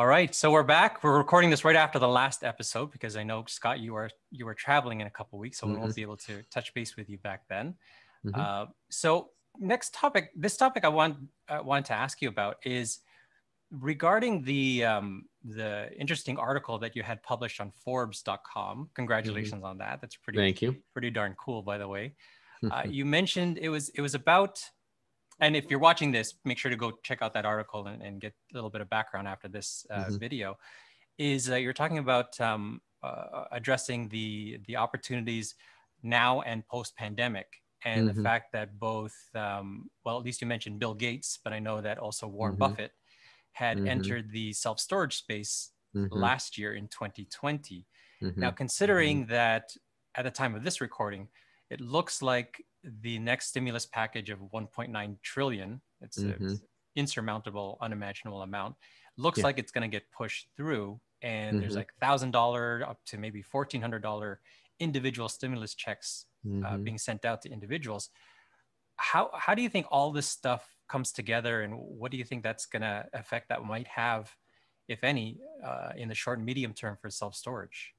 All right, so we're back. We're recording this right after the last episode because I know Scott, you are you were traveling in a couple weeks, so mm-hmm. we won't mm-hmm. be able to touch base with you back then. Mm-hmm. Uh, so next topic, this topic I want I wanted to ask you about is regarding the um, the interesting article that you had published on Forbes.com. Congratulations mm-hmm. on that. That's pretty. Thank you. Pretty darn cool, by the way. Uh, you mentioned it was it was about and if you're watching this, make sure to go check out that article and, and get a little bit of background after this uh, mm-hmm. video. Is uh, you're talking about um, uh, addressing the the opportunities now and post pandemic, and mm-hmm. the fact that both, um, well, at least you mentioned Bill Gates, but I know that also Warren mm-hmm. Buffett had mm-hmm. entered the self storage space mm-hmm. last year in 2020. Mm-hmm. Now, considering that at the time of this recording, it looks like the next stimulus package of 1.9 trillion it's mm-hmm. an insurmountable unimaginable amount looks yeah. like it's going to get pushed through and mm-hmm. there's like thousand dollar up to maybe fourteen hundred dollar individual stimulus checks uh, mm-hmm. uh, being sent out to individuals how how do you think all this stuff comes together and what do you think that's going to affect that might have if any uh, in the short and medium term for self storage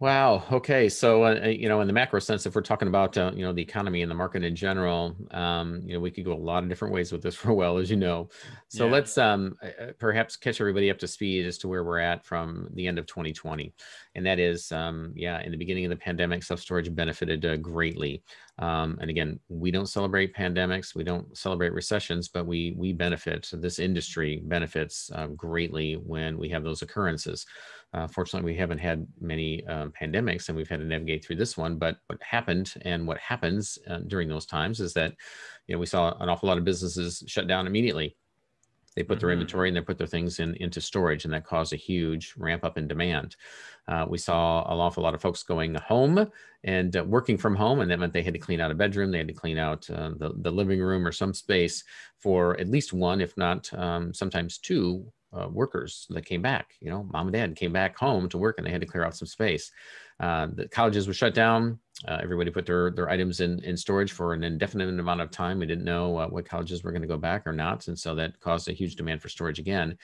Wow. Okay. So, uh, uh, you know, in the macro sense, if we're talking about, uh, you know, the economy and the market in general, um, you know, we could go a lot of different ways with this for a while, as you know. So yeah. let's um, uh, uh, perhaps catch everybody up to speed as to where we're at from the end of 2020. And that is, um, yeah, in the beginning of the pandemic, self-storage benefited uh, greatly. Um, and again, we don't celebrate pandemics, we don't celebrate recessions, but we we benefit. This industry benefits greatly when we have those occurrences. Uh, fortunately, we haven't had many um, pandemics and we've had to navigate through this one. But what happened and what happens uh, during those times is that, you know, we saw an awful lot of businesses shut down immediately. They put their mm-hmm. inventory and they put their things in into storage, and that caused a huge ramp up in demand. Uh, we saw an awful lot of folks going home and uh, working from home, and that meant they had to clean out a bedroom, they had to clean out uh, the, the living room or some space for at least one, if not um, sometimes two uh, workers that came back. You know, mom and dad came back home to work and they had to clear out some space. Uh, the colleges were shut down. Uh, everybody put their, their items in, in storage for an indefinite amount of time. We didn't know uh, what colleges were going to go back or not. And so that caused a huge demand for storage again.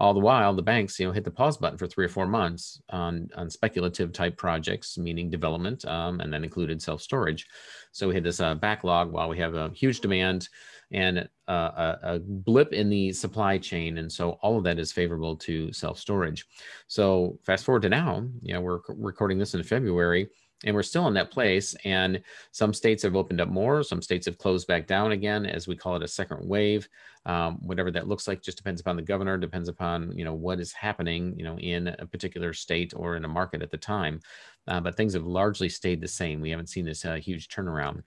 All the while, the banks, you know, hit the pause button for three or four months on, on speculative type projects, meaning development, um, and then included self storage. So we had this uh, backlog while we have a huge demand and uh, a, a, blip in the supply chain. And so all of that is favorable to self storage. So fast forward to now, you know, we're recording this in February and we're still in that place and some states have opened up more some states have closed back down again as we call it a second wave. Um, whatever that looks like just depends upon the governor depends upon you know what is happening you know in a particular state or in a market at the time. Uh, but things have largely stayed the same. We haven't seen this uh, huge turnaround.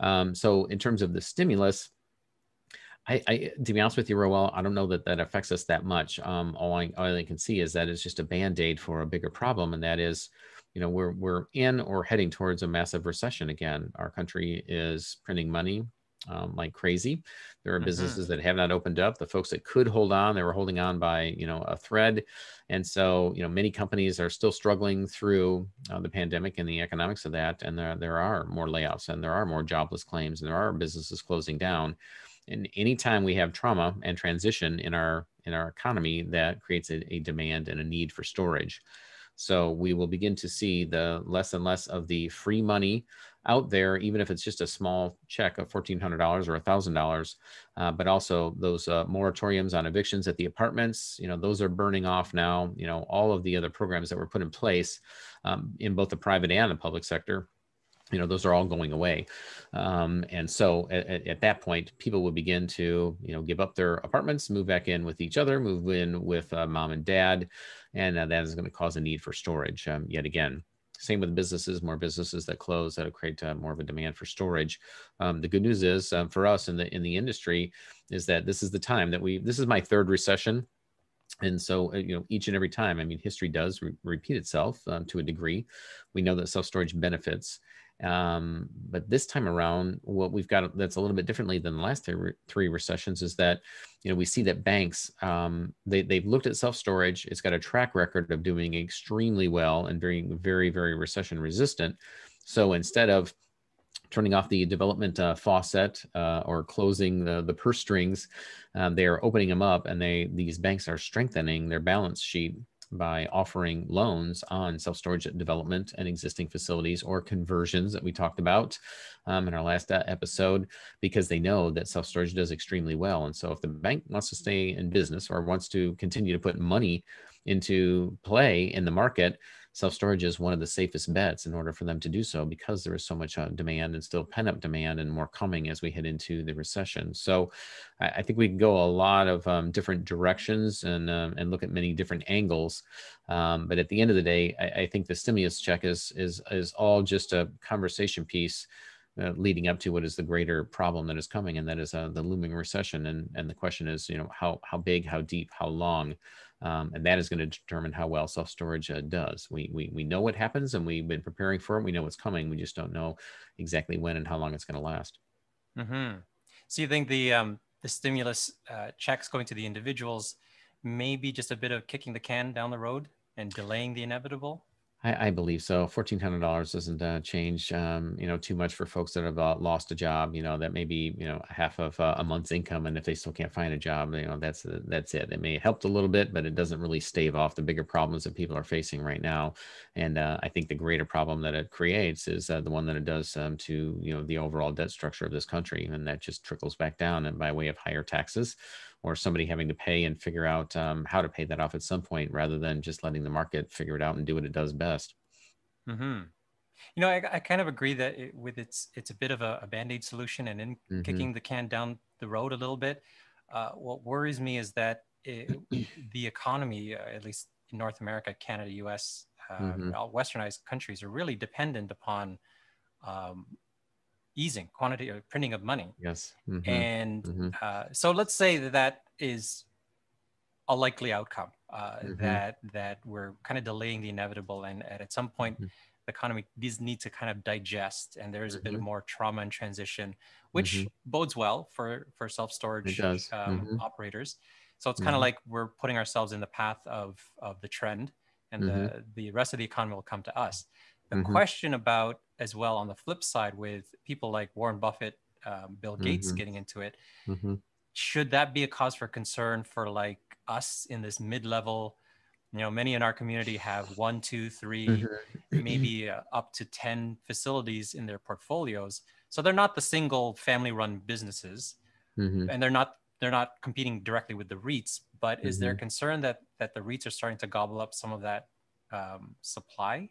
Um, so in terms of the stimulus I, I, to be honest with you, Roel, I don't know that that affects us that much. Um, all I, all I can see is that it's just a band aid for a bigger problem, and that is, you know, we're we're in or heading towards a massive recession again. Our country is printing money um, like crazy. There are mm-hmm. businesses that have not opened up. The folks that could hold on, they were holding on by you know a thread, and so you know many companies are still struggling through uh, the pandemic and the economics of that. And there there are more layoffs, and there are more jobless claims, and there are businesses closing down and anytime we have trauma and transition in our in our economy that creates a, a, demand and a need for storage so we will begin to see the less and less of the free money out there even if it's just a small check of $1400 or $1000 uh, but also those uh, moratoriums on evictions at the apartments you know those are burning off now. You know all of the other programs that were put in place um, in both the private and the public sector you know those are all going away. Um, and so at, at, that point people will begin to you know give up their apartments move back in with each other move in with uh, mom and dad and uh, that is going to cause a need for storage um, yet again. Same with businesses more businesses that close that'll create uh, more of a demand for storage. Um, the good news is um, for us in the in the industry is that this is the time that we this is my third recession and so uh, you know each and every time i mean history does re- repeat itself um, to a degree we know that self-storage benefits um, but this time around, what we've got that's a little bit differently than the last three, three recessions is that, you know, we see that banks, um, they, they've looked at self storage. It's got a track record of doing extremely well and being very, very recession resistant. So instead of turning off the development uh, faucet uh, or closing the, the purse strings. Um, they are opening them up, and they these banks are strengthening their balance sheet by offering loans on self storage development and existing facilities or conversions that we talked about um, in our last uh, episode because they know that self storage does extremely well. And so, if the bank wants to stay in business or wants to continue to put money into play in the market, self storage is one of the safest bets in order for them to do so because there is so much uh, demand and still pent up demand and more coming as we head into the recession. So I, I think we can go a lot of um, different directions and um, and look at many different angles. Um, but at the end of the day, I, I, think the stimulus check is is is all just a conversation piece. Uh, leading up to what is the greater problem that is coming, and that is uh, the looming recession. And and the question is, you know, how how big, how deep, how long, um, and that is going to determine how well self storage uh, does. We, we we know what happens, and we've been preparing for it. We know what's coming. We just don't know exactly when and how long it's going to last. Mm-hmm. So you think the um, the stimulus uh, checks going to the individuals may be just a bit of kicking the can down the road and delaying the inevitable? I, I believe so. Fourteen hundred dollars doesn't uh, change, um, you know, too much for folks that have uh, lost a job. You know, that may be you know half of uh, a month's income, and if they still can't find a job, you know, that's uh, that's it. It may have helped a little bit, but it doesn't really stave off the bigger problems that people are facing right now. And uh, I think the greater problem that it creates is uh, the one that it does um, to you know the overall debt structure of this country, and that just trickles back down and by way of higher taxes or somebody having to pay and figure out um, how to pay that off at some point rather than just letting the market figure it out and do what it does best. Mm-hmm. You know, I, I, kind of agree that it, with its it's a bit of a, a band aid solution and in mm-hmm. kicking the can down the road a little bit. Uh, what worries me is that it, the economy, uh, at least in North America, Canada, U.S., uh, mm-hmm. westernized countries, are really dependent upon um, easing quantity or printing of money. Yes. Mm-hmm. And mm-hmm. uh, so let's say that that is a likely outcome uh, mm-hmm. that that we're kind of delaying the inevitable and, and at some point mm-hmm. the economy these need to kind of digest and there's a bit mm-hmm. more trauma and transition which mm-hmm. bodes well for for self-storage um, mm-hmm. operators so it's kind of like we're putting ourselves in the path of of the trend and the the rest of the economy will come to us the question about as well on the flip side with people like Warren Buffett, um, Bill Gates mm-hmm. getting into it, mm-hmm. should that be a cause for concern for like us in this mid-level? You know, many in our community have one, two, three, mm-hmm. maybe uh, up to ten facilities in their portfolios. So they're not the single family-run businesses, mm-hmm. and they're not they're not competing directly with the REITs. But is there mm-hmm. concern that that the REITs are starting to gobble up some of that um, supply?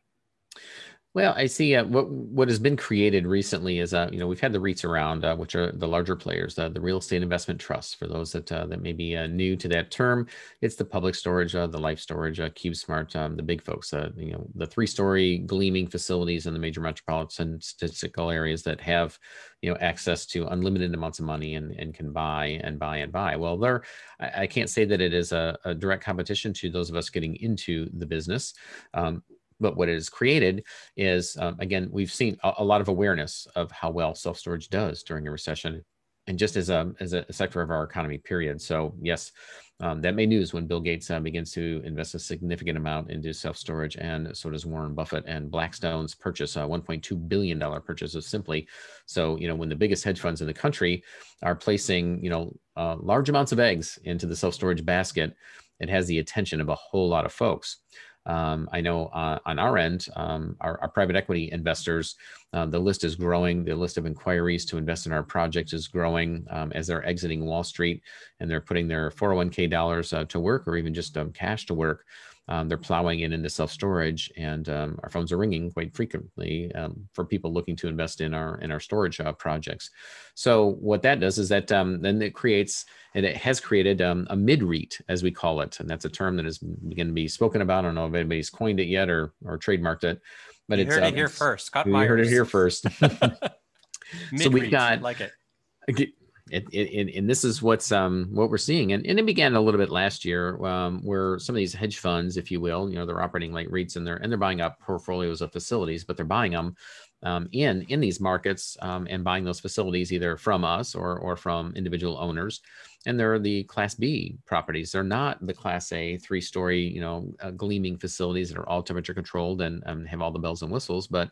Well, I see. Uh, what what has been created recently is, uh, you know, we've had the REITs around, uh, which are the larger players, uh, the real estate investment trusts. For those that uh, that may be uh, new to that term, it's the public storage, the life storage, CubeSmart, um, the big folks. you know, the three-story gleaming facilities in the major metropolitan statistical areas that have, you know, access to unlimited amounts of money and, and can buy and buy and buy. Well, there, I, I can't say that it is a, a, direct competition to those of us getting into the business. Um, but what it has created is um, again we've seen a, a, lot of awareness of how well self-storage does during a recession and just as a as a sector of our economy period. So yes um, that made news when bill gates uh, begins to invest a significant amount into self-storage and so does warren buffett and blackstone's purchase a 1.2 billion dollar purchase of simply. So you know when the biggest hedge funds in the country are placing you know uh, large amounts of eggs into the self-storage basket it has the attention of a whole lot of folks um, I know uh, on our end, um, our, our, private equity investors, uh, the list is growing. The list of inquiries to invest in our project is growing um, as they're exiting Wall Street and they're putting their 401k dollars uh, to work or even just um, cash to work. Um, they're plowing it into self storage, and um, our phones are ringing quite frequently um, for people looking to invest in our in our storage uh, projects. So what that does is that um, then it creates and it has created um, a mid REIT as we call it, and that's a term that is going to be spoken about. I don't know if anybody's coined it yet or or trademarked it, but you it's heard it here first. Scott Meyers. heard it here first. so we've got like it it, it, and this is what's um, what we're seeing, and, and it began a little bit last year, um, where some of these hedge funds, if you will, you know, they're operating like REITs, and they're and they're buying up portfolios of facilities, but they're buying them um, in in these markets um, and buying those facilities either from us or or from individual owners, and they're the Class B properties. They're not the Class A three story, you know, uh, gleaming facilities that are all temperature controlled and have all the bells and whistles, but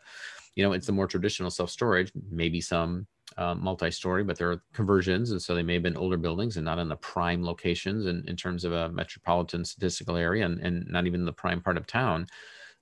you know, it's the more traditional self storage, maybe some uh, multi-story, but there are conversions, and so they may have been older buildings and not in the prime locations in, in terms of a metropolitan statistical area, and, and not even the prime part of town.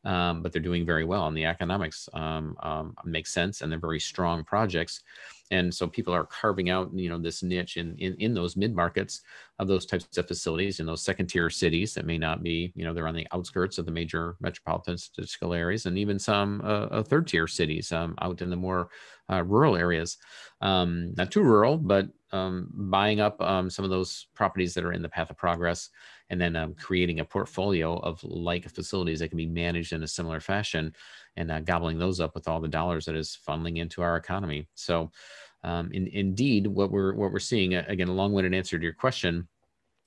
Um, but they're doing very well, and the economics um, um, make sense, and they're very strong projects and so people are carving out you know this niche in in, in those mid markets of those types of facilities in those second tier cities that may not be you know they're on the outskirts of the major metropolitan statistical areas and even some uh, uh, third tier cities um, out in the more uh, rural areas. Um, not too rural but um, buying up um, some of those properties that are in the path of progress and then um, creating a portfolio of like facilities that can be managed in a similar fashion and uh, gobbling those up with all the dollars that is funneling into our economy. So, um, in, indeed, what we're what we're seeing again, a long-winded answer to your question,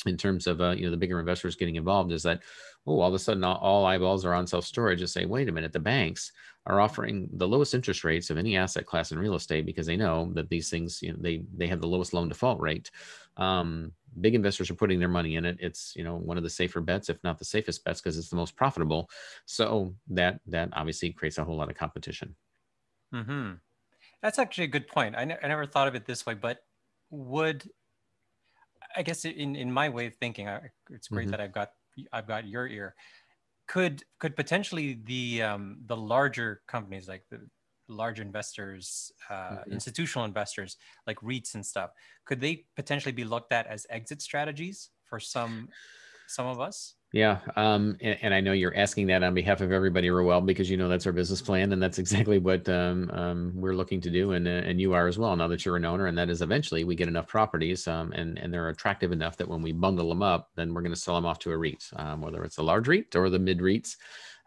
in terms of uh, you know the bigger investors getting involved, is that oh, all of a sudden all eyeballs are on self storage. And say, wait a minute, the banks are offering the lowest interest rates of any asset class in real estate because they know that these things you know they they have the lowest loan default rate. Um, big investors are putting their money in it. It's you know one of the safer bets if not the safest bets because it's the most profitable. So that that obviously creates a whole lot of competition. Hmm that's actually a good point. I, ne- I never thought of it this way but would i guess in in my way of thinking I, it's great mm-hmm. that i've got i've got your ear could could potentially the um the larger companies like the large investors, uh, mm-hmm. institutional investors like REITs and stuff, could they potentially be looked at as exit strategies for some some of us? Yeah, um, and, and, I know you're asking that on behalf of everybody, Roel, because you know that's our business plan, and that's exactly what um, um, we're looking to do, and uh, and you are as well. Now that you're an owner, and that is eventually we get enough properties, um, and and they're attractive enough that when we bundle them up, then we're going to sell them off to a REIT, um, whether it's a large REIT or the mid REITs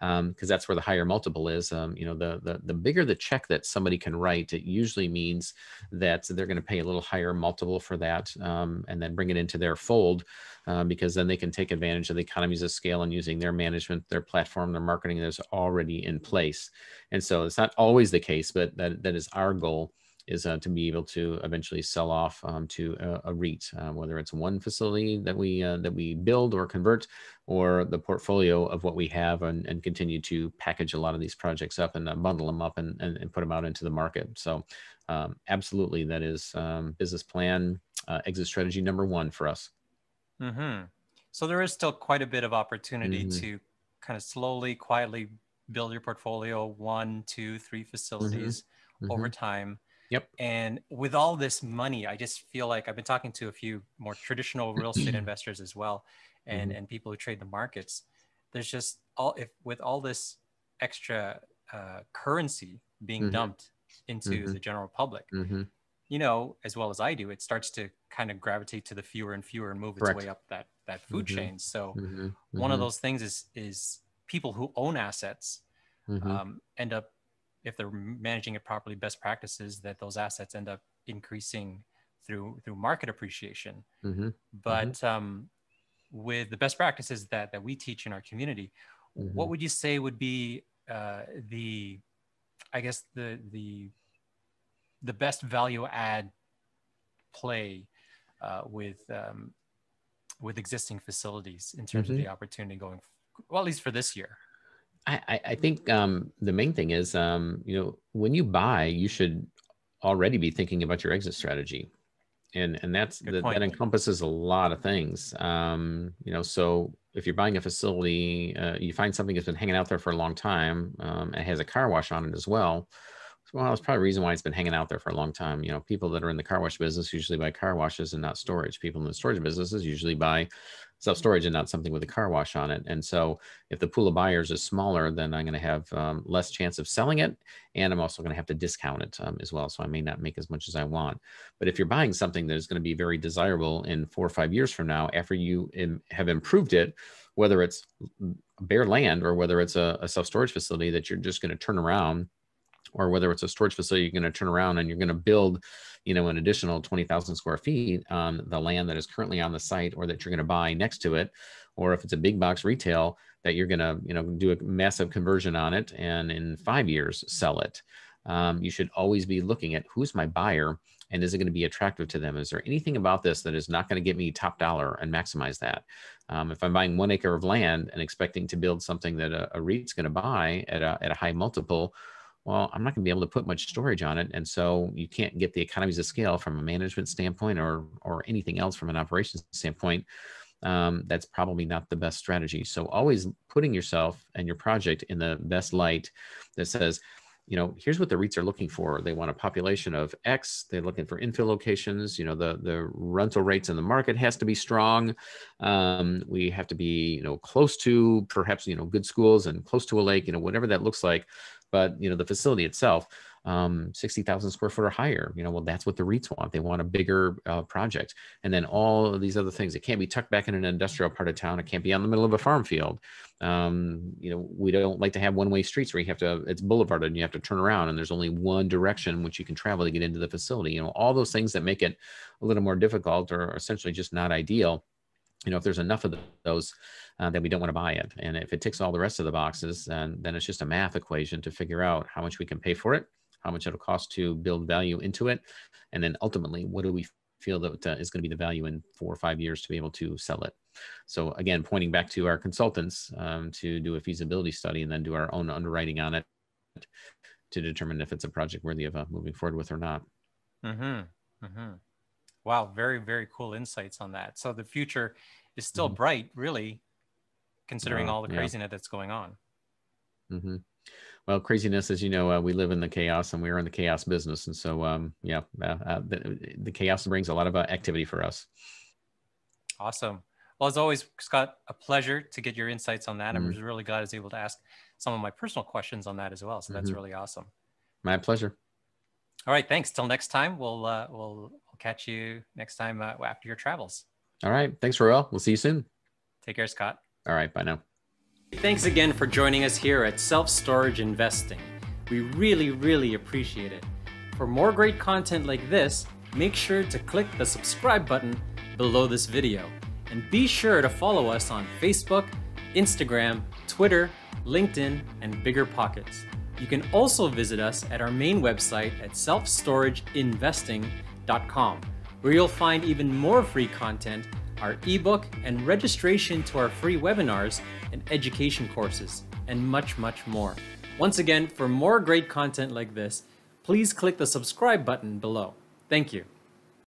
because um, that's where the higher multiple is. Um, you know, the, the the bigger the check that somebody can write, it usually means that they're going to pay a little higher multiple for that, um, and then bring it into their fold, uh, because then they can take advantage of the economies of scale and using their management, their platform, their marketing that's already in place. And so it's not always the case, but that that is our goal is uh, to be able to eventually sell off um, to a, a REIT, uh, whether it's one facility that we uh, that we build or convert, or the portfolio of what we have, and, and continue to package a lot of these projects up and uh, bundle them up and, and, and, put them out into the market. So, um, absolutely, that is um, business plan uh, exit strategy number one for us. Mm-hmm. So there is still quite a bit of opportunity mm-hmm. to kind of slowly, quietly build your portfolio, one, two, three facilities mm-hmm. over mm-hmm. time Yep. And with all this money, I just feel like I've been talking to a few more traditional real estate investors as well, and mm-hmm. and people who trade the markets. There's just all if with all this extra uh, currency being mm-hmm. dumped into mm-hmm. the general public, mm-hmm. you know, as well as I do, it starts to kind of gravitate to the fewer and fewer and move its Correct. way up that that food mm-hmm. chain. So mm-hmm. one of those things is is people who own assets um, end up if they're managing it properly, best practices that those assets end up increasing through through market appreciation. Mm-hmm. But mm-hmm. Um, with the best practices that that we teach in our community, mm-hmm. what would you say would be uh, the, I guess the the the best value add play uh, with um, with existing facilities in terms of the mm-hmm. opportunity going well at least for this year I, I think um, the main thing is, um, you know, when you buy, you should already be thinking about your exit strategy, and and that's the, that encompasses a lot of things. Um, you know, so if you're buying a facility, uh, you find something that's been hanging out there for a long time, um, and has a car wash on it as well. Well, that's probably the reason why it's been hanging out there for a long time. You know, people that are in the car wash business usually buy car washes and not storage. People in the storage businesses usually buy self storage and not something with a car wash on it. And so, if the pool of buyers is smaller, then I'm going to have um, less chance of selling it, and I'm also going to have to discount it um, as well. So I may not make as much as I want. But if you're buying something that is going to be very desirable in four or five years from now, after you Im- have improved it, whether it's bare land or whether it's a, a self storage facility that you're just going to turn around or whether it's a storage facility, you're going to turn around and you're going to build, you know, an additional 20,000 square feet on the land that is currently on the site or that you're going to buy next to it. Or if it's a big box retail that you're going to, you know, do a massive conversion on it and in five years sell it. Um, you should always be looking at who's my buyer and is it going to be attractive to them? Is there anything about this that is not going to get me top dollar and maximize that? Um, if I'm buying one acre of land and expecting to build something that a, a REIT's going to buy at a, at a high multiple, well, I'm not going to be able to put much storage on it, and so you can't get the economies of scale from a management standpoint or or anything else from an operations standpoint. Um, that's probably not the best strategy. So always putting yourself and your project in the best light that says, you know, here's what the REITs are looking for. They want a population of X. They're looking for infill locations. You know, the the rental rates in the market has to be strong. Um, we have to be, you know, close to perhaps you know good schools and close to a lake. You know, whatever that looks like. But you know, the facility itself um, 60,000 square foot or higher. You know, well, that's what the REITs want. They want a bigger uh, project. And then all of these other things. It can't be tucked back in an industrial part of town. It can't be on the middle of a farm field. Um, you know, we don't like to have one way streets where you have to, it's boulevarded and you have to turn around and there's only one direction which you can travel to get into the facility. You know, all those things that make it a little more difficult or essentially just not ideal you know, if there's enough of those, uh, then we don't want to buy it. And if it ticks all the rest of the boxes, then, then it's just a math equation to figure out how much we can pay for it how much it'll cost to build value into it, and then ultimately, what do we feel that uh, is going to be the value in four or five years to be able to sell it. So again, pointing back to our consultants um, to do a feasibility study and then do our own underwriting on it to determine if it's a project worthy of uh, moving forward with or not. Mm-hmm. Mm-hmm. Wow, very very cool insights on that. So the future is still mm-hmm. bright, really, considering uh, all the craziness yeah. that's going on. Mm-hmm well, craziness, as you know, uh, we live in the chaos and we're in the chaos business. And so, um, yeah, uh, uh, the, the, chaos brings a lot of uh, activity for us. Awesome. Well, as always, Scott, a pleasure to get your insights on that. Mm-hmm. I'm really glad I was able to ask some of my personal questions on that as well. So that's mm-hmm. really awesome. My pleasure. All right. Thanks. Till next time, we'll, uh, we'll, we'll catch you next time uh, after your travels. All right. Thanks, Roel. We'll see you soon. Take care, Scott. All right. Bye now. Thanks again for joining us here at Self Storage Investing. We really, really appreciate it. For more great content like this, make sure to click the subscribe button below this video. And be sure to follow us on Facebook, Instagram, Twitter, LinkedIn, and Bigger Pockets. You can also visit us at our main website at selfstorageinvesting.com, where you'll find even more free content our ebook, and registration to our free webinars and education courses, and much, much more. Once again, for more great content like this, please click the subscribe button below. Thank you.